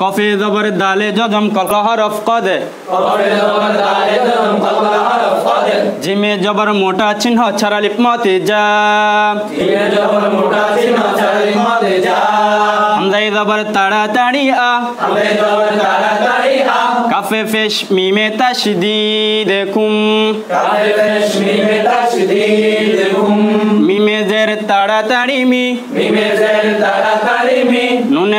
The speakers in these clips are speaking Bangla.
কফি জবর দালে জজম কল হরফ কদে। জিমে জবর মোটা চিহ্ন ছাড়া লিপ মতে যা। হামজাই জবর তাড়াতাড়ি আ। কাফে ফেশ মিমে তাশদিদ কুম মিমে জের তাড়াতাড়ি মি।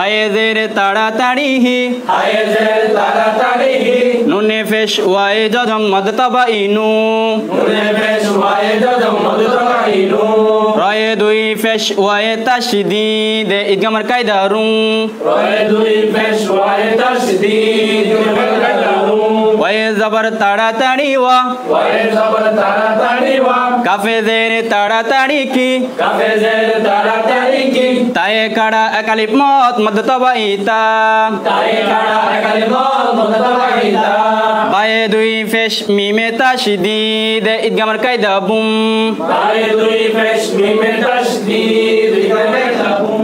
হায়ে জের তাড়াতাড়ি হি নুনে ফেশ ওয়ায়ে জজম মদ তবা ইনু রয়ে দুই ফেশ ওয়ায়ে তাশদিদ ইদগামের কায়দা রুম ওয়ায়ে वये जबर ताड़ा ताड़ी वा वये जबर ताड़ा ताड़ी वा काफे जेर ताड़ा ताड़ी की। काफे जेर ताड़ा ताड़ी की। ताये खड़ा अकलिप मौत मदत वाईता ताये खड़ा अकलिप मौत मदत वाईता बाये दुई फेश मीमे ताशिदीद इदगमर कैदा बुम। बाये दुई फेश मीमे ताशिदीद इदगमर कैदा बुम।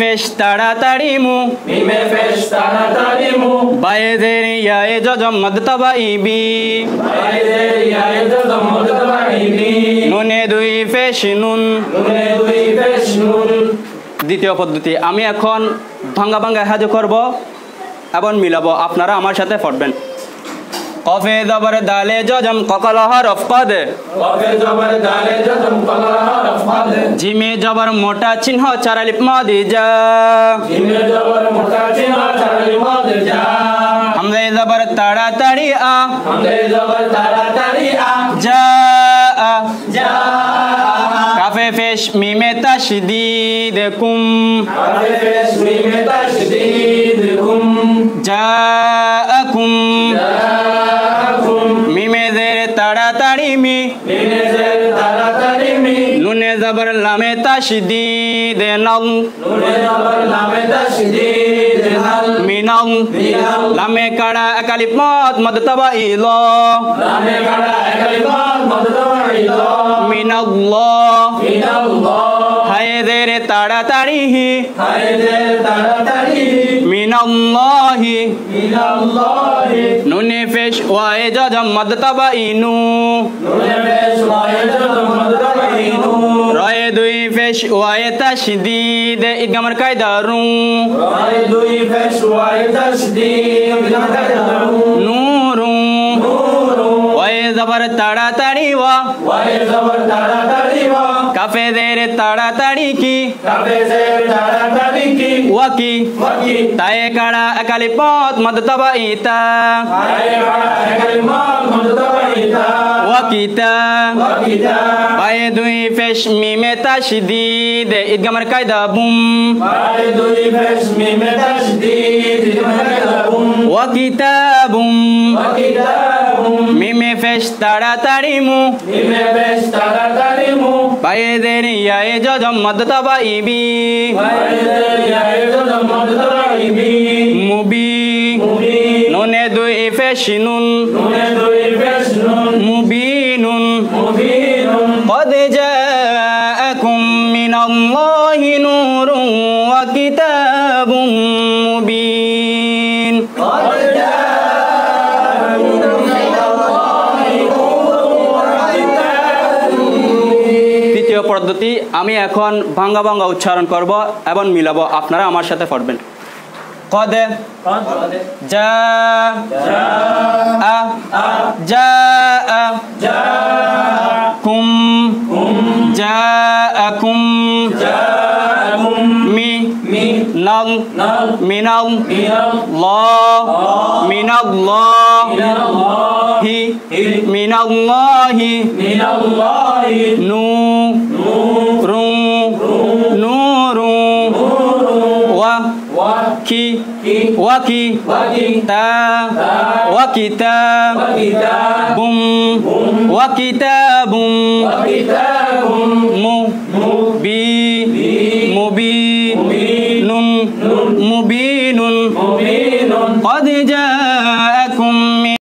ইদগামের কায়দা বুম মিমে ফেশ তাড়াতাড়ি মু। বায়ে জের ইয়ায়ে জজম মদ তবা ইবি নুনে দুই ফেশ নুন। দ্বিতীয় পদ্ধতি আমি এখন ভাঙ্গা ভাঙ্গা হাজু করব। এবং মিলাবো আপনারা আমার সাথে পড়বেন কফে জবর দালে জজম ককল হরফ কদে জিমে জবর মোটা চিহ্ন চারালিপ মদি যা। হামজে জবর তাড়াতাড়ি আ। যা। আ কাফে ফেশ মিমে তাশদিদ কুম। জাআকুম নুনে জবর লামে তাশদিদ নল মিনল। লামে কাড়া একালিপ মদ মদ তবা ইলো মিনাল্লাহ হায় জের তাড়াতাড়ি। হি মিনাল্লাহি। নুনে ফেশ ওয়ায়ে জজম মদ তবা ইনু রয়ে দুই ফেশ ওয়ায়ে তাশদিদ ইদগামের কায়দা রু নূরু ওয়ায়ে জবর তাড়াতাড়ি ওয়া কাফে দের তাড়াতাড়ি কি ওয়া কি তায়ে কাড়া একালি পথ মদ তবা ইতা ওয়া কিতা পায়ে দুই ফেশ মিমে তাশদিদ ইদগামের কায়দা বুম। ওয়া কিতাবুম মিমে ফেশ তাড়াতাড়ি মু। পায়ে দের ইয়ায়ে জজম মদ তবা ইবি মুবি। নুনে দুই ফেশ নুন। মুবিনুন قد وكتاب مبين তৃতীয় পদ্ধতি আমি এখন ভাঙ্গা ভাঙ্গা উচ্চারণ করব এবং মিলাবো আপনারা আমার সাথে পড়বেন কদে যা আ যা কুম الله من الله من الله من الله من الله نور نور وكي وكي تا وكتاب وكتاب مبين